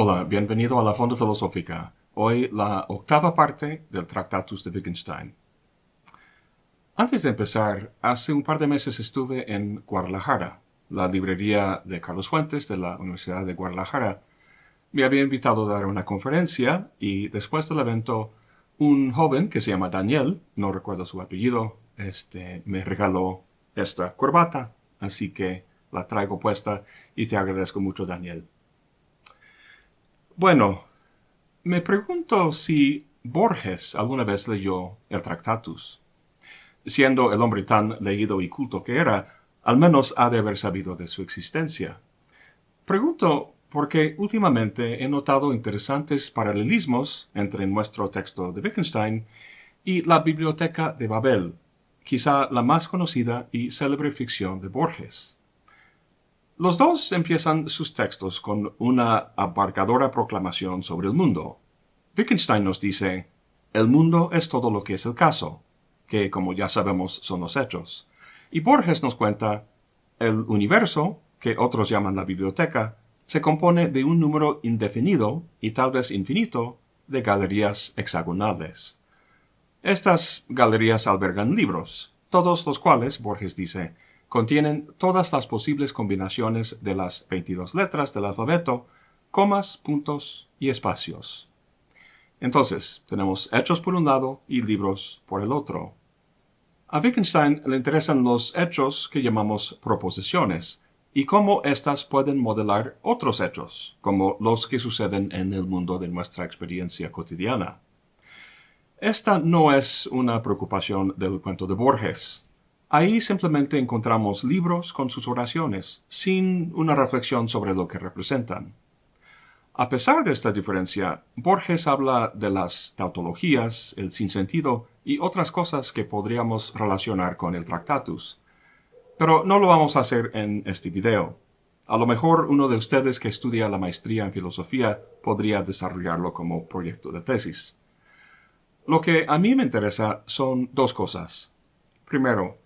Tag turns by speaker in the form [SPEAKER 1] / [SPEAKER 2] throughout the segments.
[SPEAKER 1] Hola, bienvenido a la Fonda Filosófica. Hoy la octava parte del Tractatus de Wittgenstein. Antes de empezar, hace un par de meses estuve en Guadalajara. La librería de Carlos Fuentes de la Universidad de Guadalajara me había invitado a dar una conferencia y después del evento un joven que se llama Daniel, no recuerdo su apellido, este, me regaló esta corbata, así que la traigo puesta y te agradezco mucho Daniel. Bueno, me pregunto si Borges alguna vez leyó el Tractatus. Siendo el hombre tan leído y culto que era, al menos ha de haber sabido de su existencia. Pregunto porque últimamente he notado interesantes paralelismos entre nuestro texto de Wittgenstein y la Biblioteca de Babel, quizá la más conocida y célebre ficción de Borges. Los dos empiezan sus textos con una abarcadora proclamación sobre el mundo. Wittgenstein nos dice, el mundo es todo lo que es el caso, que como ya sabemos son los hechos. Y Borges nos cuenta, el universo, que otros llaman la biblioteca, se compone de un número indefinido y tal vez infinito de galerías hexagonales. Estas galerías albergan libros, todos los cuales, Borges dice, contienen todas las posibles combinaciones de las 22 letras del alfabeto, comas, puntos y espacios. Entonces, tenemos hechos por un lado y libros por el otro. A Wittgenstein le interesan los hechos que llamamos proposiciones y cómo éstas pueden modelar otros hechos, como los que suceden en el mundo de nuestra experiencia cotidiana. Esta no es una preocupación del cuento de Borges, Ahí simplemente encontramos libros con sus oraciones, sin una reflexión sobre lo que representan. A pesar de esta diferencia, Borges habla de las tautologías, el sinsentido y otras cosas que podríamos relacionar con el Tractatus. Pero no lo vamos a hacer en este video. A lo mejor uno de ustedes que estudia la maestría en filosofía podría desarrollarlo como proyecto de tesis. Lo que a mí me interesa son dos cosas. Primero,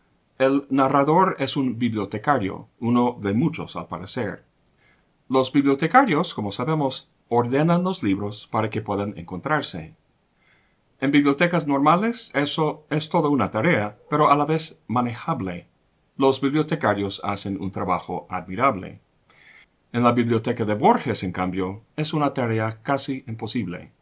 [SPEAKER 1] el narrador es un bibliotecario, uno de muchos al parecer. Los bibliotecarios, como sabemos, ordenan los libros para que puedan encontrarse. En bibliotecas normales eso es toda una tarea, pero a la vez manejable. Los bibliotecarios hacen un trabajo admirable. En la biblioteca de Borges, en cambio, es una tarea casi imposible.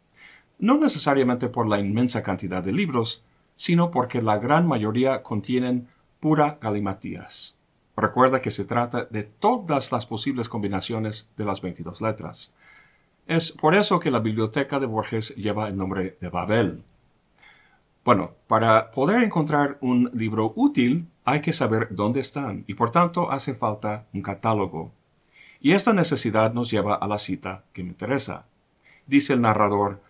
[SPEAKER 1] No necesariamente por la inmensa cantidad de libros, sino porque la gran mayoría contienen pura galimatías. Recuerda que se trata de todas las posibles combinaciones de las 22 letras. Es por eso que la biblioteca de Borges lleva el nombre de Babel. Bueno, para poder encontrar un libro útil hay que saber dónde están y por tanto hace falta un catálogo. Y esta necesidad nos lleva a la cita que me interesa. Dice el narrador,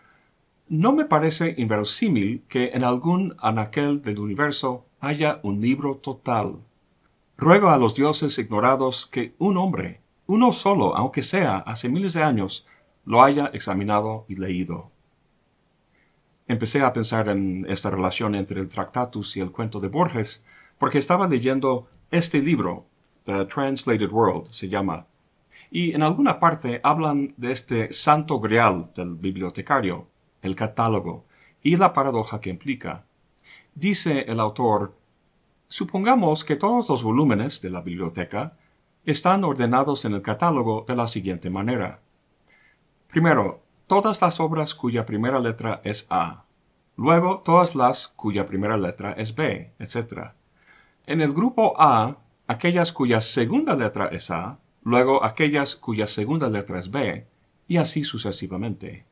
[SPEAKER 1] no me parece inverosímil que en algún anaquel del universo haya un libro total. Ruego a los dioses ignorados que un hombre, uno solo, aunque sea hace miles de años, lo haya examinado y leído. Empecé a pensar en esta relación entre el Tractatus y el cuento de Borges, porque estaba leyendo este libro, The Translated World se llama, y en alguna parte hablan de este santo grial del bibliotecario, el catálogo, y la paradoja que implica. Dice el autor, supongamos que todos los volúmenes de la biblioteca están ordenados en el catálogo de la siguiente manera. Primero, todas las obras cuya primera letra es A. Luego, todas las cuya primera letra es B, etc. En el grupo A, aquellas cuya segunda letra es A, luego aquellas cuya segunda letra es B, y así sucesivamente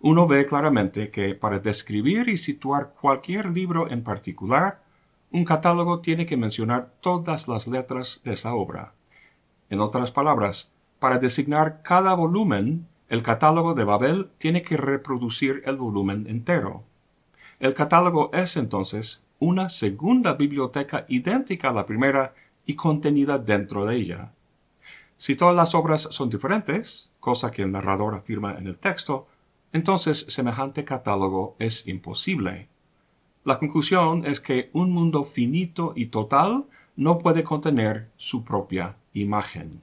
[SPEAKER 1] uno ve claramente que para describir y situar cualquier libro en particular, un catálogo tiene que mencionar todas las letras de esa obra. En otras palabras, para designar cada volumen, el catálogo de Babel tiene que reproducir el volumen entero. El catálogo es entonces una segunda biblioteca idéntica a la primera y contenida dentro de ella. Si todas las obras son diferentes, cosa que el narrador afirma en el texto, entonces semejante catálogo es imposible. La conclusión es que un mundo finito y total no puede contener su propia imagen.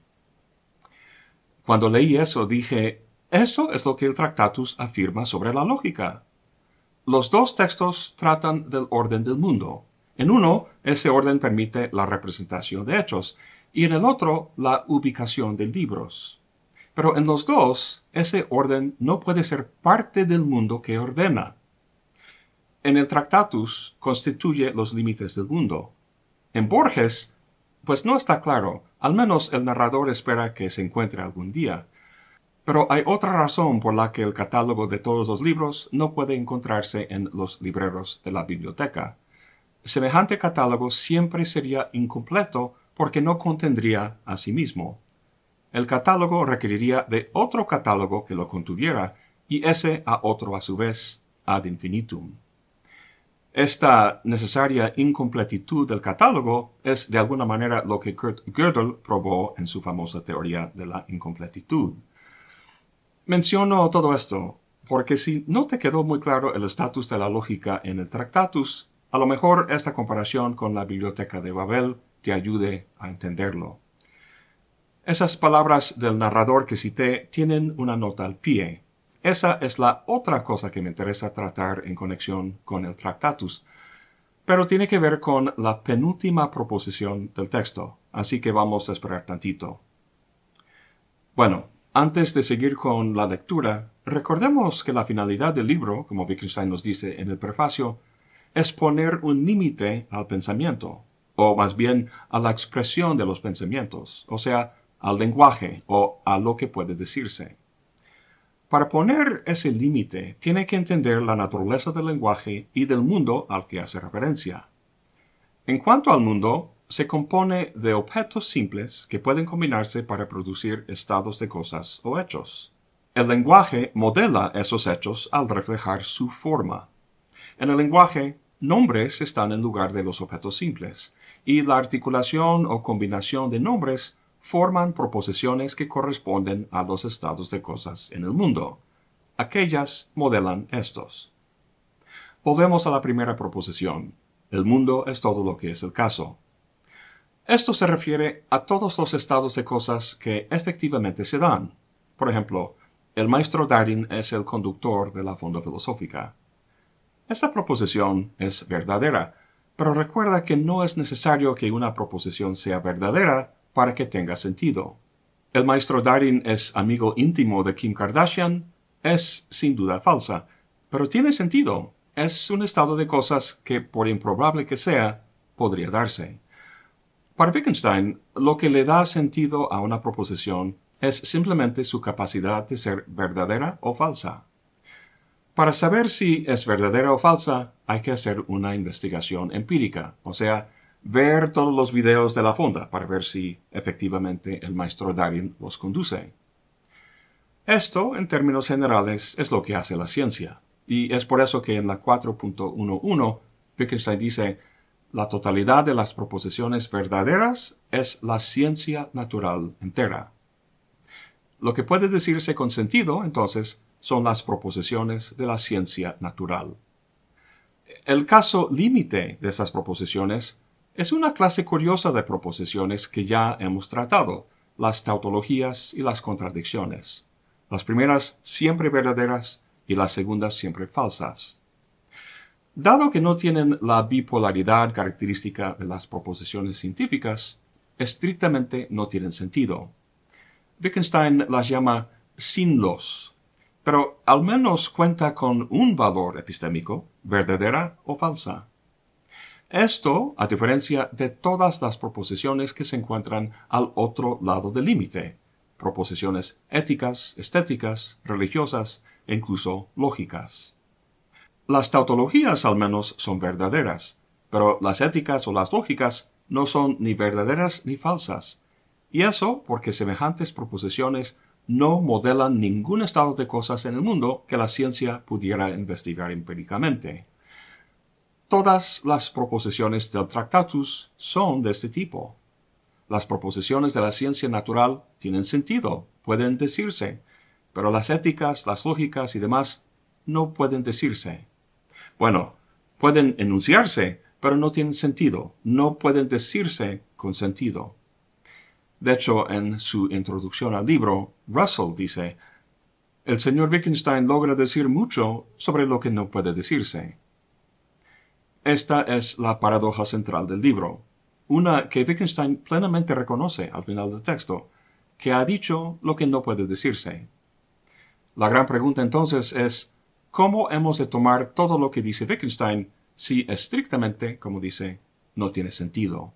[SPEAKER 1] Cuando leí eso dije, Esto es lo que el Tractatus afirma sobre la lógica. Los dos textos tratan del orden del mundo. En uno, ese orden permite la representación de hechos, y en el otro, la ubicación de libros. Pero en los dos, ese orden no puede ser parte del mundo que ordena. En el Tractatus constituye los límites del mundo. En Borges, pues no está claro, al menos el narrador espera que se encuentre algún día. Pero hay otra razón por la que el catálogo de todos los libros no puede encontrarse en los libreros de la biblioteca. Semejante catálogo siempre sería incompleto porque no contendría a sí mismo. El catálogo requeriría de otro catálogo que lo contuviera, y ese a otro a su vez, ad infinitum. Esta necesaria incompletitud del catálogo es de alguna manera lo que Kurt Gödel probó en su famosa teoría de la incompletitud. Menciono todo esto porque si no te quedó muy claro el estatus de la lógica en el Tractatus, a lo mejor esta comparación con la Biblioteca de Babel te ayude a entenderlo. Esas palabras del narrador que cité tienen una nota al pie. Esa es la otra cosa que me interesa tratar en conexión con el Tractatus, pero tiene que ver con la penúltima proposición del texto, así que vamos a esperar tantito. Bueno, antes de seguir con la lectura, recordemos que la finalidad del libro, como Wittgenstein nos dice en el prefacio, es poner un límite al pensamiento, o más bien a la expresión de los pensamientos, o sea, al lenguaje o a lo que puede decirse. Para poner ese límite, tiene que entender la naturaleza del lenguaje y del mundo al que hace referencia. En cuanto al mundo, se compone de objetos simples que pueden combinarse para producir estados de cosas o hechos. El lenguaje modela esos hechos al reflejar su forma. En el lenguaje, nombres están en lugar de los objetos simples, y la articulación o combinación de nombres forman proposiciones que corresponden a los estados de cosas en el mundo. Aquellas modelan estos. Volvemos a la primera proposición. El mundo es todo lo que es el caso. Esto se refiere a todos los estados de cosas que efectivamente se dan. Por ejemplo, el maestro Darin es el conductor de la fonda filosófica. Esta proposición es verdadera, pero recuerda que no es necesario que una proposición sea verdadera para que tenga sentido. El maestro Darin es amigo íntimo de Kim Kardashian, es sin duda falsa, pero tiene sentido. Es un estado de cosas que, por improbable que sea, podría darse. Para Wittgenstein, lo que le da sentido a una proposición es simplemente su capacidad de ser verdadera o falsa. Para saber si es verdadera o falsa, hay que hacer una investigación empírica, o sea, ver todos los videos de la fonda para ver si efectivamente el maestro Darin los conduce. Esto, en términos generales, es lo que hace la ciencia, y es por eso que en la 4.11 Wittgenstein dice, la totalidad de las proposiciones verdaderas es la ciencia natural entera. Lo que puede decirse con sentido, entonces, son las proposiciones de la ciencia natural. El caso límite de esas proposiciones es una clase curiosa de proposiciones que ya hemos tratado, las tautologías y las contradicciones. Las primeras siempre verdaderas y las segundas siempre falsas. Dado que no tienen la bipolaridad característica de las proposiciones científicas, estrictamente no tienen sentido. Wittgenstein las llama sin los pero al menos cuenta con un valor epistémico, verdadera o falsa. Esto, a diferencia de todas las proposiciones que se encuentran al otro lado del límite, proposiciones éticas, estéticas, religiosas e incluso lógicas. Las tautologías al menos son verdaderas, pero las éticas o las lógicas no son ni verdaderas ni falsas, y eso porque semejantes proposiciones no modelan ningún estado de cosas en el mundo que la ciencia pudiera investigar empíricamente. Todas las proposiciones del Tractatus son de este tipo. Las proposiciones de la ciencia natural tienen sentido, pueden decirse, pero las éticas, las lógicas y demás no pueden decirse. Bueno, pueden enunciarse, pero no tienen sentido, no pueden decirse con sentido. De hecho, en su introducción al libro, Russell dice, el señor Wittgenstein logra decir mucho sobre lo que no puede decirse. Esta es la paradoja central del libro, una que Wittgenstein plenamente reconoce al final del texto, que ha dicho lo que no puede decirse. La gran pregunta entonces es, ¿cómo hemos de tomar todo lo que dice Wittgenstein si estrictamente, como dice, no tiene sentido?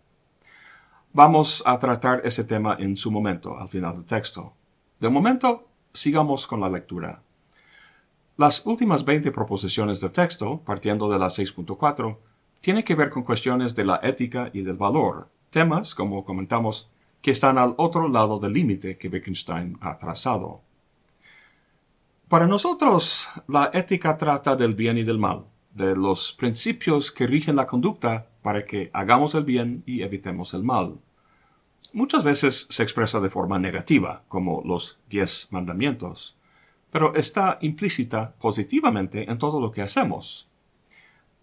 [SPEAKER 1] Vamos a tratar ese tema en su momento, al final del texto. De momento, sigamos con la lectura. Las últimas 20 proposiciones del texto, partiendo de la 6.4, tienen que ver con cuestiones de la ética y del valor, temas, como comentamos, que están al otro lado del límite que Wittgenstein ha trazado. Para nosotros, la ética trata del bien y del mal, de los principios que rigen la conducta para que hagamos el bien y evitemos el mal. Muchas veces se expresa de forma negativa, como los diez mandamientos, pero está implícita positivamente en todo lo que hacemos.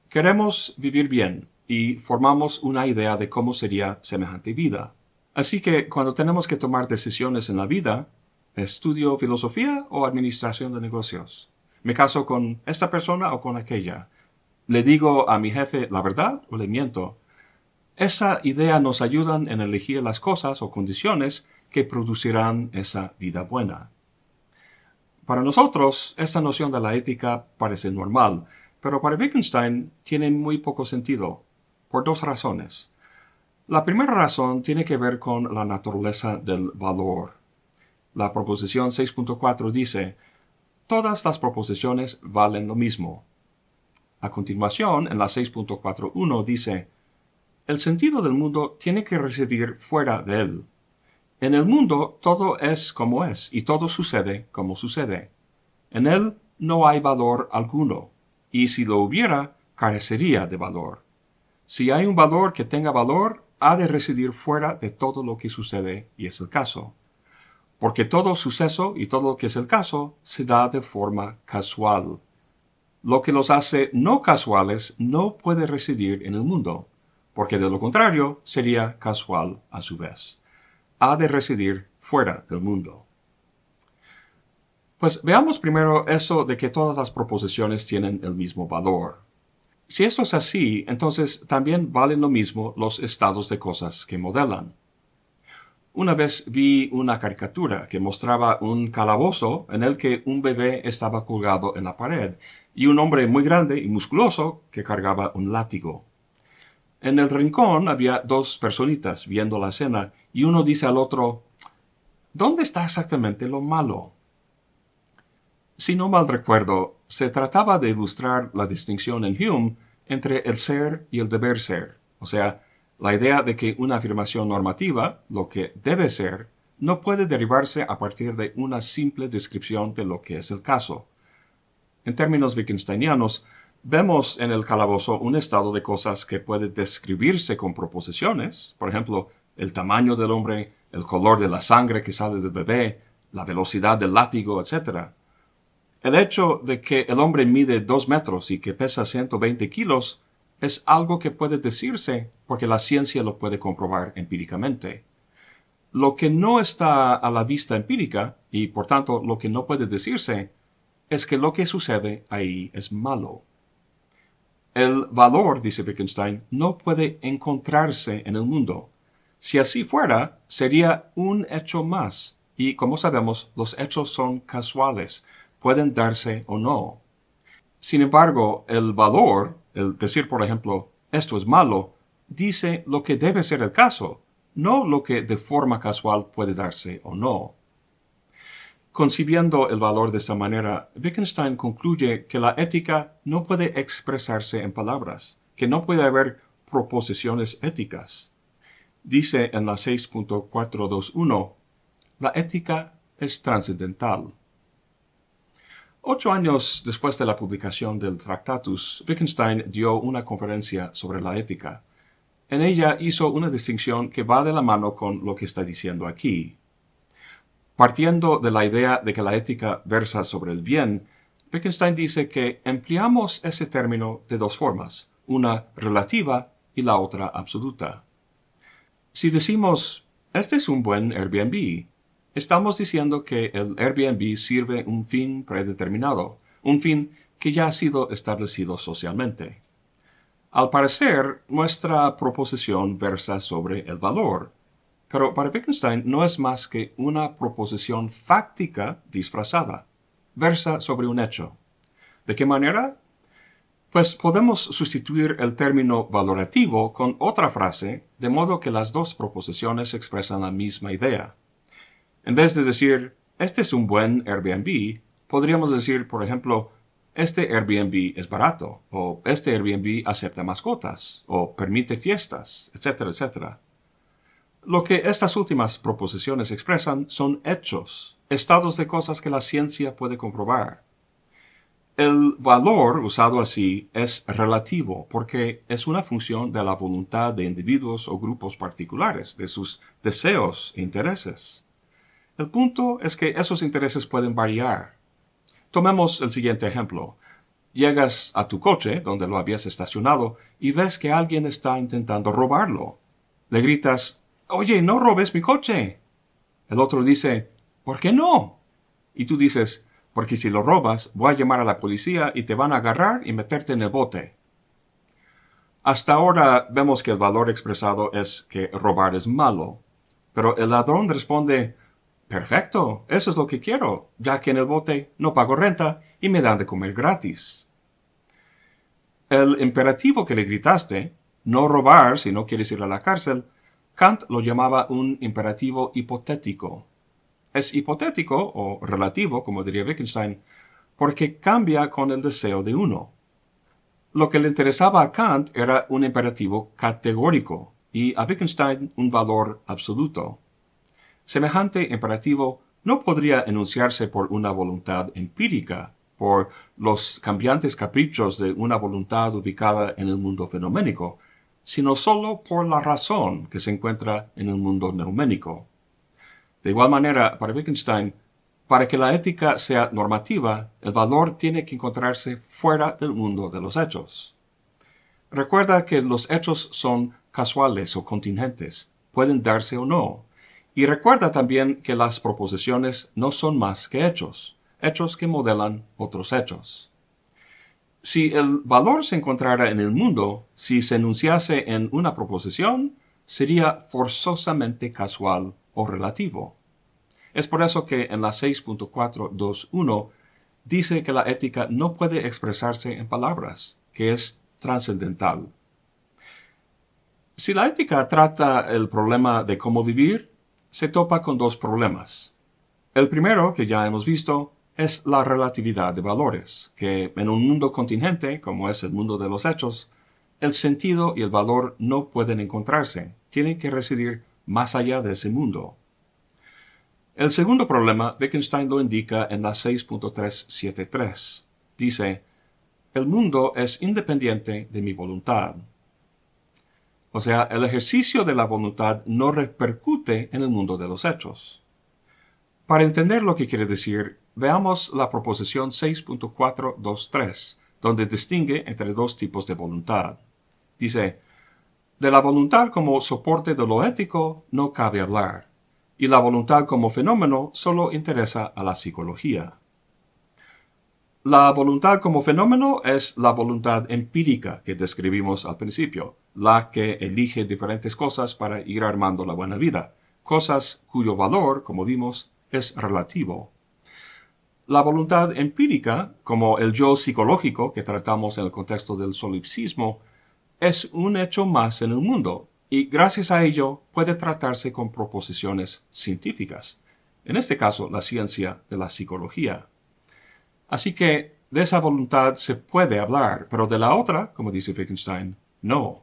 [SPEAKER 1] Queremos vivir bien y formamos una idea de cómo sería semejante vida. Así que cuando tenemos que tomar decisiones en la vida, estudio filosofía o administración de negocios. Me caso con esta persona o con aquella. Le digo a mi jefe la verdad o le miento. Esa idea nos ayuda en elegir las cosas o condiciones que producirán esa vida buena. Para nosotros, esta noción de la ética parece normal, pero para Wittgenstein tiene muy poco sentido, por dos razones. La primera razón tiene que ver con la naturaleza del valor. La proposición 6.4 dice, todas las proposiciones valen lo mismo. A continuación, en la 6.41 dice, el sentido del mundo tiene que residir fuera de él. En el mundo todo es como es y todo sucede como sucede. En él no hay valor alguno, y si lo hubiera, carecería de valor. Si hay un valor que tenga valor, ha de residir fuera de todo lo que sucede y es el caso. Porque todo suceso y todo lo que es el caso se da de forma casual. Lo que los hace no casuales no puede residir en el mundo, porque de lo contrario sería casual a su vez. Ha de residir fuera del mundo. Pues veamos primero eso de que todas las proposiciones tienen el mismo valor. Si esto es así, entonces también valen lo mismo los estados de cosas que modelan. Una vez vi una caricatura que mostraba un calabozo en el que un bebé estaba colgado en la pared y un hombre muy grande y musculoso que cargaba un látigo. En el rincón había dos personitas viendo la escena y uno dice al otro, ¿Dónde está exactamente lo malo? Si no mal recuerdo, se trataba de ilustrar la distinción en Hume entre el ser y el deber ser, o sea, la idea de que una afirmación normativa, lo que debe ser, no puede derivarse a partir de una simple descripción de lo que es el caso. En términos wittgensteinianos, vemos en el calabozo un estado de cosas que puede describirse con proposiciones, por ejemplo, el tamaño del hombre, el color de la sangre que sale del bebé, la velocidad del látigo, etc. El hecho de que el hombre mide dos metros y que pesa 120 kilos es algo que puede decirse porque la ciencia lo puede comprobar empíricamente. Lo que no está a la vista empírica, y por tanto lo que no puede decirse, es que lo que sucede ahí es malo. El valor, dice Wittgenstein, no puede encontrarse en el mundo. Si así fuera, sería un hecho más, y como sabemos, los hechos son casuales, pueden darse o no. Sin embargo, el valor, el decir, por ejemplo, esto es malo, dice lo que debe ser el caso, no lo que de forma casual puede darse o no. Concibiendo el valor de esta manera, Wittgenstein concluye que la ética no puede expresarse en palabras, que no puede haber proposiciones éticas. Dice en la 6.421, la ética es trascendental. Ocho años después de la publicación del Tractatus, Wittgenstein dio una conferencia sobre la ética. En ella hizo una distinción que va de la mano con lo que está diciendo aquí. Partiendo de la idea de que la ética versa sobre el bien, Wittgenstein dice que empleamos ese término de dos formas, una relativa y la otra absoluta. Si decimos, este es un buen Airbnb, estamos diciendo que el Airbnb sirve un fin predeterminado, un fin que ya ha sido establecido socialmente. Al parecer, nuestra proposición versa sobre el valor, pero para Wittgenstein no es más que una proposición fáctica disfrazada. Versa sobre un hecho. ¿De qué manera? Pues podemos sustituir el término valorativo con otra frase, de modo que las dos proposiciones expresan la misma idea. En vez de decir, este es un buen Airbnb, podríamos decir, por ejemplo, este Airbnb es barato, o este Airbnb acepta mascotas, o permite fiestas, etcétera, etcétera. Lo que estas últimas proposiciones expresan son hechos, estados de cosas que la ciencia puede comprobar. El valor usado así es relativo porque es una función de la voluntad de individuos o grupos particulares, de sus deseos e intereses. El punto es que esos intereses pueden variar. Tomemos el siguiente ejemplo. Llegas a tu coche, donde lo habías estacionado, y ves que alguien está intentando robarlo. Le gritas, Oye, no robes mi coche. El otro dice, ¿por qué no? Y tú dices, porque si lo robas, voy a llamar a la policía y te van a agarrar y meterte en el bote. Hasta ahora vemos que el valor expresado es que robar es malo, pero el ladrón responde, perfecto, eso es lo que quiero, ya que en el bote no pago renta y me dan de comer gratis. El imperativo que le gritaste, no robar si no quieres ir a la cárcel, Kant lo llamaba un imperativo hipotético. Es hipotético o relativo, como diría Wittgenstein, porque cambia con el deseo de uno. Lo que le interesaba a Kant era un imperativo categórico y a Wittgenstein un valor absoluto. Semejante imperativo no podría enunciarse por una voluntad empírica, por los cambiantes caprichos de una voluntad ubicada en el mundo fenoménico, sino solo por la razón que se encuentra en el mundo neuménico. De igual manera, para Wittgenstein, para que la ética sea normativa, el valor tiene que encontrarse fuera del mundo de los hechos. Recuerda que los hechos son casuales o contingentes, pueden darse o no. Y recuerda también que las proposiciones no son más que hechos, hechos que modelan otros hechos. Si el valor se encontrara en el mundo, si se enunciase en una proposición, sería forzosamente casual o relativo. Es por eso que en la 6.421 dice que la ética no puede expresarse en palabras, que es trascendental. Si la ética trata el problema de cómo vivir, se topa con dos problemas. El primero, que ya hemos visto, es la relatividad de valores, que en un mundo contingente, como es el mundo de los hechos, el sentido y el valor no pueden encontrarse, tienen que residir más allá de ese mundo. El segundo problema, Wittgenstein lo indica en la 6.373. Dice, el mundo es independiente de mi voluntad. O sea, el ejercicio de la voluntad no repercute en el mundo de los hechos. Para entender lo que quiere decir, veamos la proposición 6.423, donde distingue entre dos tipos de voluntad. Dice, de la voluntad como soporte de lo ético no cabe hablar, y la voluntad como fenómeno solo interesa a la psicología. La voluntad como fenómeno es la voluntad empírica que describimos al principio, la que elige diferentes cosas para ir armando la buena vida, cosas cuyo valor, como vimos, es relativo. La voluntad empírica, como el yo psicológico que tratamos en el contexto del solipsismo, es un hecho más en el mundo y gracias a ello puede tratarse con proposiciones científicas, en este caso la ciencia de la psicología. Así que de esa voluntad se puede hablar, pero de la otra, como dice Wittgenstein, no.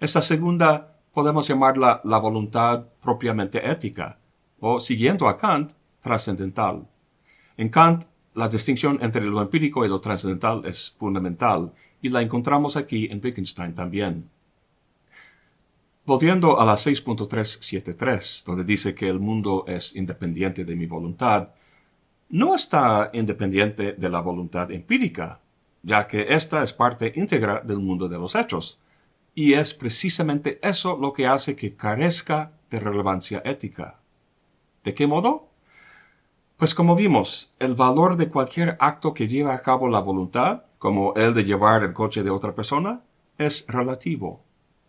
[SPEAKER 1] Esta segunda podemos llamarla la voluntad propiamente ética, o siguiendo a Kant, trascendental. En Kant, la distinción entre lo empírico y lo trascendental es fundamental, y la encontramos aquí en Wittgenstein también. Volviendo a la 6.373, donde dice que el mundo es independiente de mi voluntad, no está independiente de la voluntad empírica, ya que ésta es parte íntegra del mundo de los hechos, y es precisamente eso lo que hace que carezca de relevancia ética. ¿De qué modo? Pues como vimos, el valor de cualquier acto que lleva a cabo la voluntad, como el de llevar el coche de otra persona, es relativo.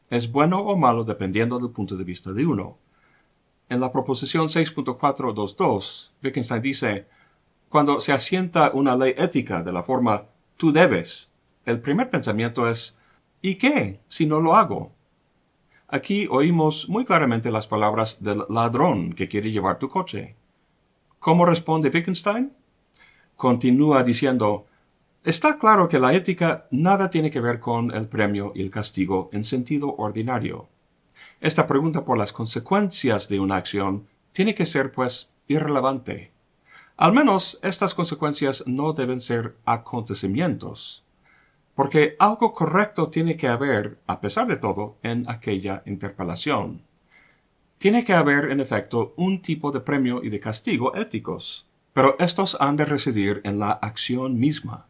[SPEAKER 1] Es bueno o malo dependiendo del punto de vista de uno. En la proposición 6.422, Wittgenstein dice, cuando se asienta una ley ética de la forma tú debes, el primer pensamiento es ¿y qué si no lo hago? Aquí oímos muy claramente las palabras del ladrón que quiere llevar tu coche. ¿Cómo responde Wittgenstein? Continúa diciendo, Está claro que la ética nada tiene que ver con el premio y el castigo en sentido ordinario. Esta pregunta por las consecuencias de una acción tiene que ser, pues, irrelevante. Al menos estas consecuencias no deben ser acontecimientos, porque algo correcto tiene que haber, a pesar de todo, en aquella interpelación. Tiene que haber, en efecto, un tipo de premio y de castigo éticos, pero estos han de residir en la acción misma.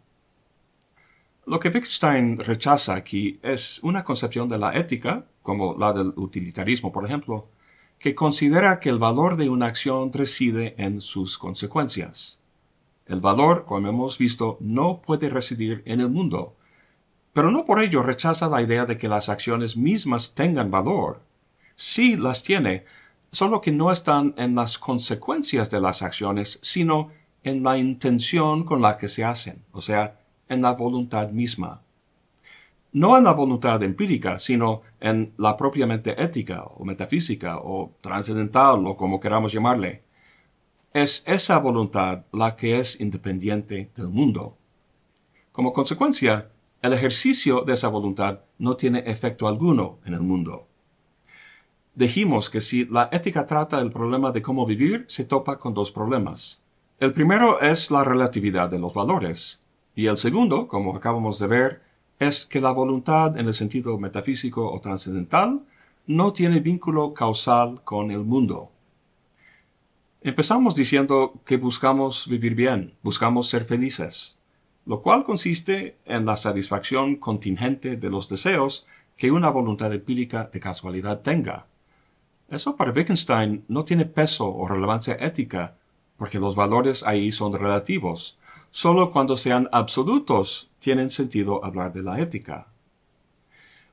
[SPEAKER 1] Lo que Wittgenstein rechaza aquí es una concepción de la ética, como la del utilitarismo, por ejemplo, que considera que el valor de una acción reside en sus consecuencias. El valor, como hemos visto, no puede residir en el mundo, pero no por ello rechaza la idea de que las acciones mismas tengan valor. Sí las tiene, solo que no están en las consecuencias de las acciones, sino en la intención con la que se hacen, o sea, en la voluntad misma no en la voluntad empírica, sino en la propiamente ética o metafísica o trascendental o como queramos llamarle. Es esa voluntad la que es independiente del mundo. Como consecuencia, el ejercicio de esa voluntad no tiene efecto alguno en el mundo. Dijimos que si la ética trata el problema de cómo vivir, se topa con dos problemas. El primero es la relatividad de los valores, y el segundo, como acabamos de ver, es que la voluntad en el sentido metafísico o trascendental no tiene vínculo causal con el mundo. Empezamos diciendo que buscamos vivir bien, buscamos ser felices, lo cual consiste en la satisfacción contingente de los deseos que una voluntad empírica de casualidad tenga. Eso para Wittgenstein no tiene peso o relevancia ética, porque los valores ahí son relativos, Solo cuando sean absolutos tienen sentido hablar de la ética.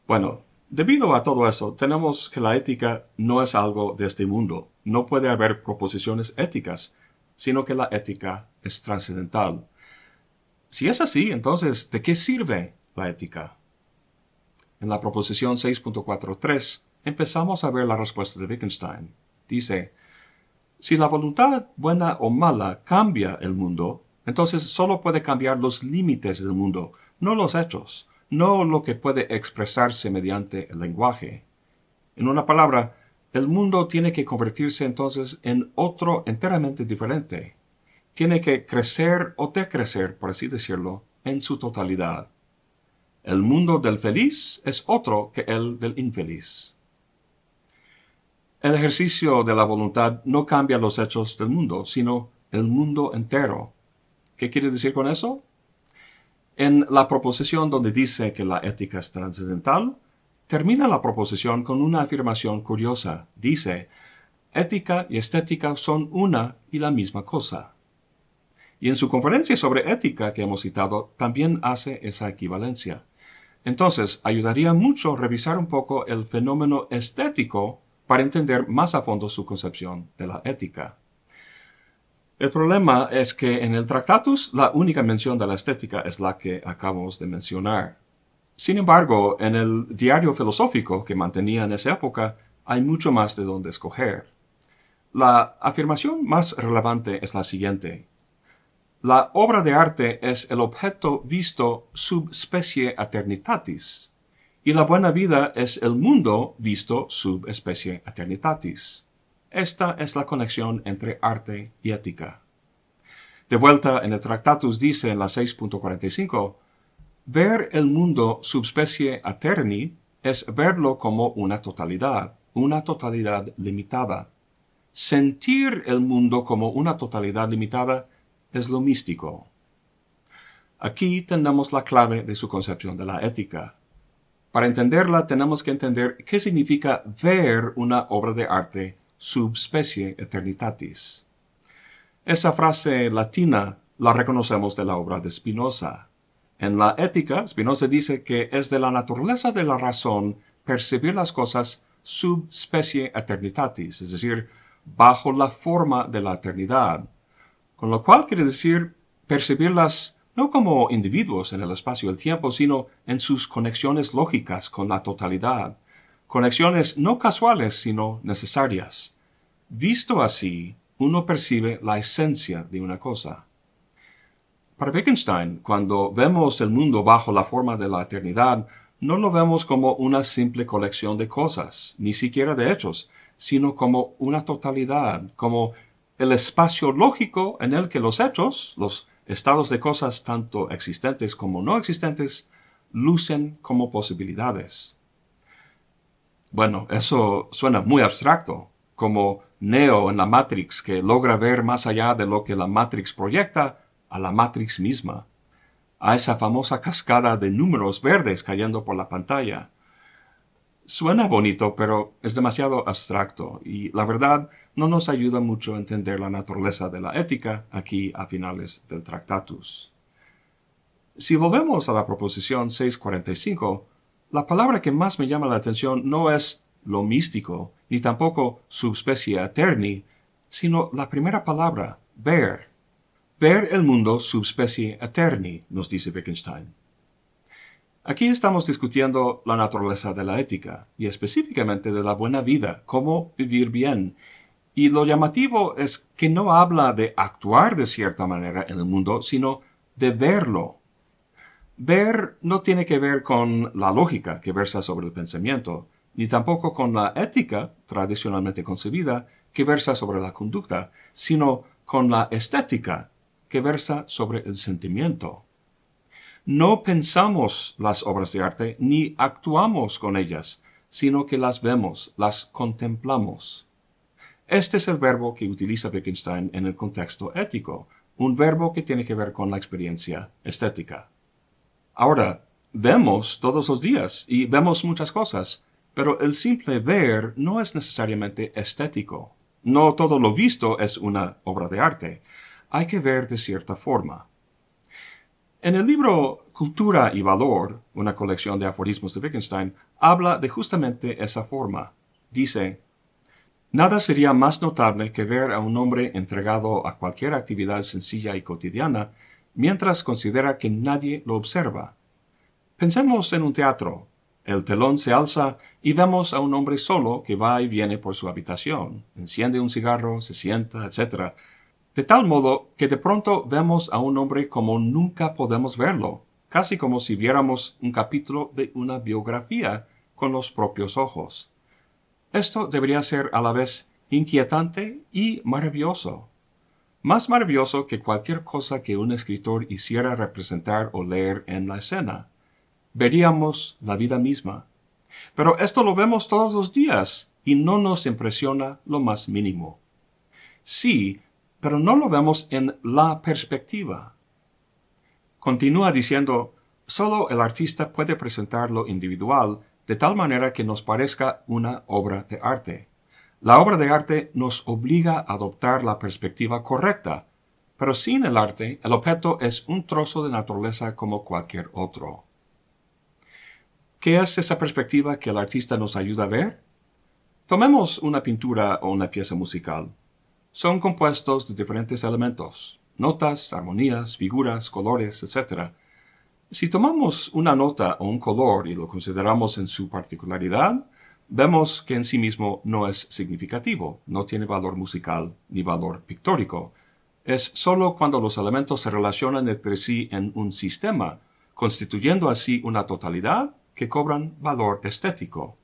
[SPEAKER 1] Bueno, debido a todo eso, tenemos que la ética no es algo de este mundo. No puede haber proposiciones éticas, sino que la ética es trascendental. Si es así, entonces, ¿de qué sirve la ética? En la proposición 6.43 empezamos a ver la respuesta de Wittgenstein. Dice, si la voluntad buena o mala cambia el mundo, entonces solo puede cambiar los límites del mundo, no los hechos, no lo que puede expresarse mediante el lenguaje. En una palabra, el mundo tiene que convertirse entonces en otro enteramente diferente. Tiene que crecer o decrecer, por así decirlo, en su totalidad. El mundo del feliz es otro que el del infeliz. El ejercicio de la voluntad no cambia los hechos del mundo, sino el mundo entero, ¿Qué quiere decir con eso? En la proposición donde dice que la ética es trascendental, termina la proposición con una afirmación curiosa. Dice, ética y estética son una y la misma cosa. Y en su conferencia sobre ética que hemos citado, también hace esa equivalencia. Entonces, ayudaría mucho revisar un poco el fenómeno estético para entender más a fondo su concepción de la ética. El problema es que en el Tractatus la única mención de la estética es la que acabamos de mencionar. Sin embargo, en el diario filosófico que mantenía en esa época hay mucho más de donde escoger. La afirmación más relevante es la siguiente. La obra de arte es el objeto visto sub specie eternitatis, y la buena vida es el mundo visto sub specie eternitatis. Esta es la conexión entre arte y ética. De vuelta en el Tractatus dice en la 6.45, ver el mundo subspecie aterni es verlo como una totalidad, una totalidad limitada. Sentir el mundo como una totalidad limitada es lo místico. Aquí tenemos la clave de su concepción de la ética. Para entenderla tenemos que entender qué significa ver una obra de arte subspecie eternitatis. Esa frase latina la reconocemos de la obra de Spinoza. En la ética, Spinoza dice que es de la naturaleza de la razón percibir las cosas subspecie eternitatis, es decir, bajo la forma de la eternidad, con lo cual quiere decir percibirlas no como individuos en el espacio y el tiempo, sino en sus conexiones lógicas con la totalidad, conexiones no casuales, sino necesarias. Visto así, uno percibe la esencia de una cosa. Para Wittgenstein, cuando vemos el mundo bajo la forma de la eternidad, no lo vemos como una simple colección de cosas, ni siquiera de hechos, sino como una totalidad, como el espacio lógico en el que los hechos, los estados de cosas tanto existentes como no existentes, lucen como posibilidades. Bueno, eso suena muy abstracto, como Neo en la Matrix que logra ver más allá de lo que la Matrix proyecta a la Matrix misma, a esa famosa cascada de números verdes cayendo por la pantalla. Suena bonito, pero es demasiado abstracto y la verdad no nos ayuda mucho a entender la naturaleza de la ética aquí a finales del Tractatus. Si volvemos a la proposición 645, la palabra que más me llama la atención no es lo místico, ni tampoco subspecie eterni, sino la primera palabra, ver. Ver el mundo subspecie eterni, nos dice Wittgenstein. Aquí estamos discutiendo la naturaleza de la ética, y específicamente de la buena vida, cómo vivir bien, y lo llamativo es que no habla de actuar de cierta manera en el mundo, sino de verlo. Ver no tiene que ver con la lógica que versa sobre el pensamiento, ni tampoco con la ética tradicionalmente concebida que versa sobre la conducta, sino con la estética que versa sobre el sentimiento. No pensamos las obras de arte ni actuamos con ellas, sino que las vemos, las contemplamos. Este es el verbo que utiliza Wittgenstein en el contexto ético, un verbo que tiene que ver con la experiencia estética. Ahora, vemos todos los días y vemos muchas cosas, pero el simple ver no es necesariamente estético. No todo lo visto es una obra de arte. Hay que ver de cierta forma. En el libro Cultura y Valor, una colección de aforismos de Wittgenstein, habla de justamente esa forma. Dice, Nada sería más notable que ver a un hombre entregado a cualquier actividad sencilla y cotidiana mientras considera que nadie lo observa. Pensemos en un teatro. El telón se alza y vemos a un hombre solo que va y viene por su habitación, enciende un cigarro, se sienta, etc. De tal modo que de pronto vemos a un hombre como nunca podemos verlo, casi como si viéramos un capítulo de una biografía con los propios ojos. Esto debería ser a la vez inquietante y maravilloso. Más maravilloso que cualquier cosa que un escritor hiciera representar o leer en la escena. Veríamos la vida misma. Pero esto lo vemos todos los días y no nos impresiona lo más mínimo. Sí, pero no lo vemos en la perspectiva. Continúa diciendo, solo el artista puede presentar lo individual de tal manera que nos parezca una obra de arte. La obra de arte nos obliga a adoptar la perspectiva correcta, pero sin el arte, el objeto es un trozo de naturaleza como cualquier otro. ¿Qué es esa perspectiva que el artista nos ayuda a ver? Tomemos una pintura o una pieza musical. Son compuestos de diferentes elementos, notas, armonías, figuras, colores, etc., si tomamos una nota o un color y lo consideramos en su particularidad, vemos que en sí mismo no es significativo, no tiene valor musical ni valor pictórico. Es sólo cuando los elementos se relacionan entre sí en un sistema, constituyendo así una totalidad, que cobran valor estético.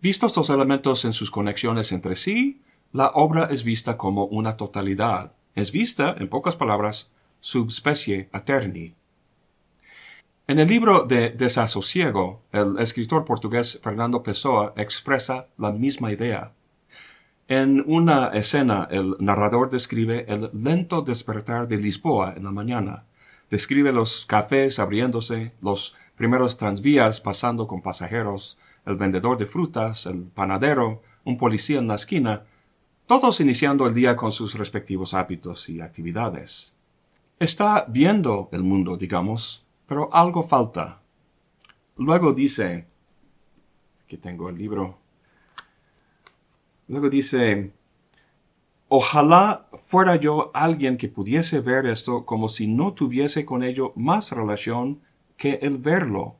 [SPEAKER 1] Vistos los elementos en sus conexiones entre sí, la obra es vista como una totalidad. Es vista, en pocas palabras, subspecie aterni. En el libro de Desasosiego, el escritor portugués Fernando Pessoa expresa la misma idea. En una escena, el narrador describe el lento despertar de Lisboa en la mañana. Describe los cafés abriéndose, los primeros tranvías pasando con pasajeros, el vendedor de frutas, el panadero, un policía en la esquina, todos iniciando el día con sus respectivos hábitos y actividades. Está viendo el mundo, digamos, pero algo falta. Luego dice, aquí tengo el libro, luego dice, ojalá fuera yo alguien que pudiese ver esto como si no tuviese con ello más relación que el verlo.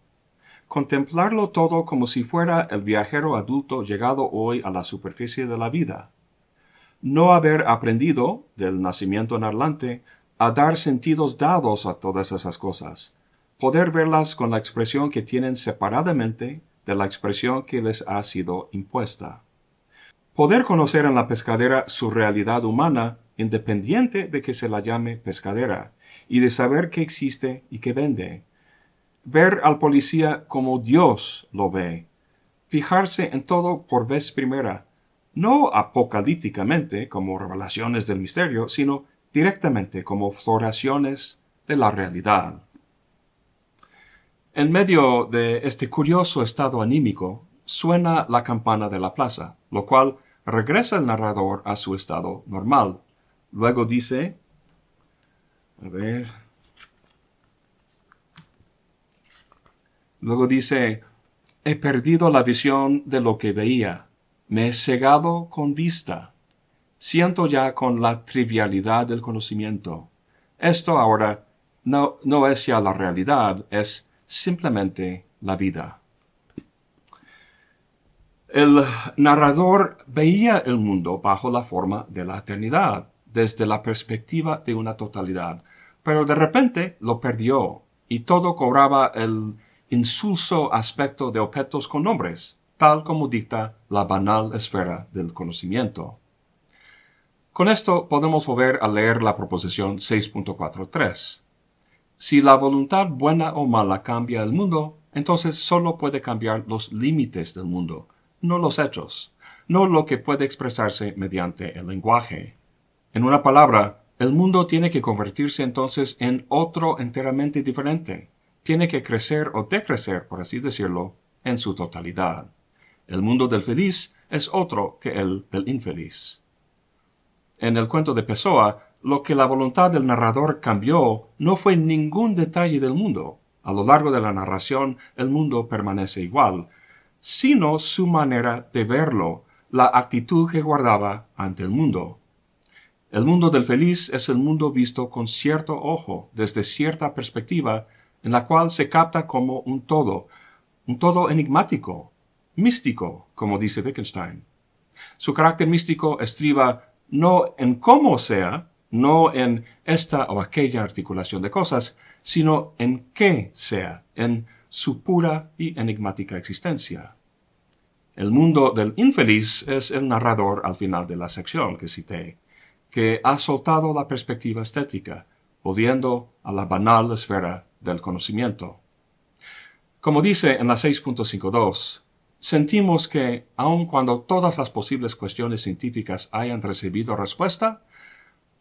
[SPEAKER 1] Contemplarlo todo como si fuera el viajero adulto llegado hoy a la superficie de la vida. No haber aprendido, del nacimiento en adelante, a dar sentidos dados a todas esas cosas. Poder verlas con la expresión que tienen separadamente de la expresión que les ha sido impuesta. Poder conocer en la pescadera su realidad humana independiente de que se la llame pescadera, y de saber que existe y que vende, ver al policía como Dios lo ve, fijarse en todo por vez primera, no apocalípticamente como revelaciones del misterio, sino directamente como floraciones de la realidad. En medio de este curioso estado anímico, suena la campana de la plaza, lo cual regresa el narrador a su estado normal. Luego dice, a ver, Luego dice, he perdido la visión de lo que veía, me he cegado con vista, siento ya con la trivialidad del conocimiento. Esto ahora no, no es ya la realidad, es simplemente la vida. El narrador veía el mundo bajo la forma de la eternidad, desde la perspectiva de una totalidad, pero de repente lo perdió y todo cobraba el insulso aspecto de objetos con nombres, tal como dicta la banal esfera del conocimiento. Con esto podemos volver a leer la proposición 6.43. Si la voluntad buena o mala cambia el mundo, entonces solo puede cambiar los límites del mundo, no los hechos, no lo que puede expresarse mediante el lenguaje. En una palabra, el mundo tiene que convertirse entonces en otro enteramente diferente, tiene que crecer o decrecer, por así decirlo, en su totalidad. El mundo del feliz es otro que el del infeliz. En el cuento de Pessoa, lo que la voluntad del narrador cambió no fue ningún detalle del mundo. A lo largo de la narración el mundo permanece igual, sino su manera de verlo, la actitud que guardaba ante el mundo. El mundo del feliz es el mundo visto con cierto ojo, desde cierta perspectiva, en la cual se capta como un todo, un todo enigmático, místico, como dice Wittgenstein. Su carácter místico estriba no en cómo sea, no en esta o aquella articulación de cosas, sino en qué sea, en su pura y enigmática existencia. El mundo del infeliz es el narrador al final de la sección que cité, que ha soltado la perspectiva estética, volviendo a la banal esfera del conocimiento. Como dice en la 6.52, sentimos que, aun cuando todas las posibles cuestiones científicas hayan recibido respuesta,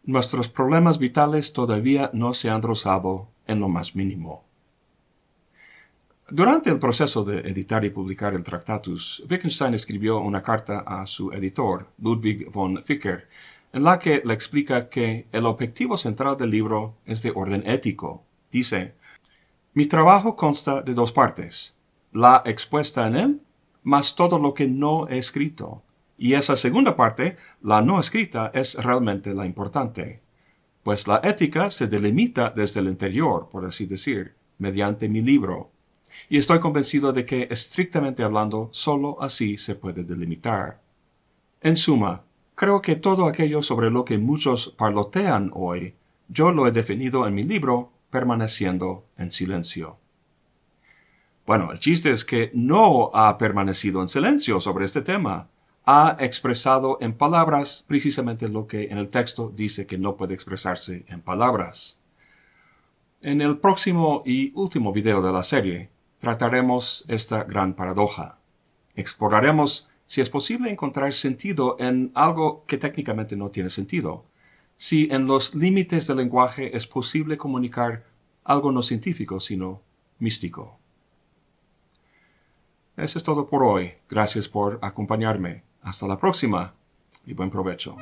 [SPEAKER 1] nuestros problemas vitales todavía no se han rozado en lo más mínimo. Durante el proceso de editar y publicar el Tractatus, Wittgenstein escribió una carta a su editor, Ludwig von Ficker, en la que le explica que el objetivo central del libro es de orden ético. Dice, mi trabajo consta de dos partes, la expuesta en él, más todo lo que no he escrito. Y esa segunda parte, la no escrita, es realmente la importante, pues la ética se delimita desde el interior, por así decir, mediante mi libro. Y estoy convencido de que, estrictamente hablando, sólo así se puede delimitar. En suma, creo que todo aquello sobre lo que muchos parlotean hoy, yo lo he definido en mi libro permaneciendo en silencio. Bueno, el chiste es que no ha permanecido en silencio sobre este tema. Ha expresado en palabras precisamente lo que en el texto dice que no puede expresarse en palabras. En el próximo y último video de la serie trataremos esta gran paradoja. Exploraremos si es posible encontrar sentido en algo que técnicamente no tiene sentido, si en los límites del lenguaje es posible comunicar algo no científico, sino místico. Eso es todo por hoy. Gracias por acompañarme. Hasta la próxima. y buen provecho.